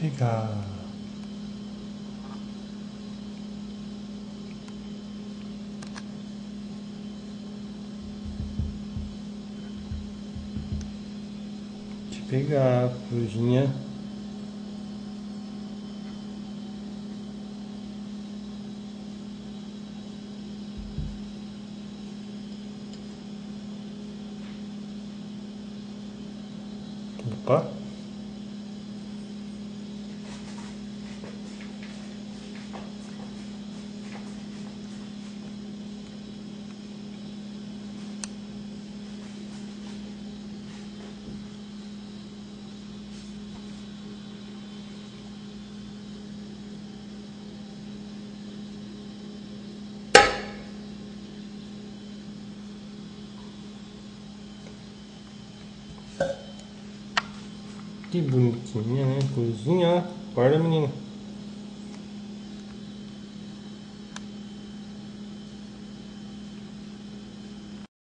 pegar. Te pegar, Frujinha. Opa. Que bonitinha, né? Cozinha, ó. Acorda, menina.